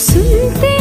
是非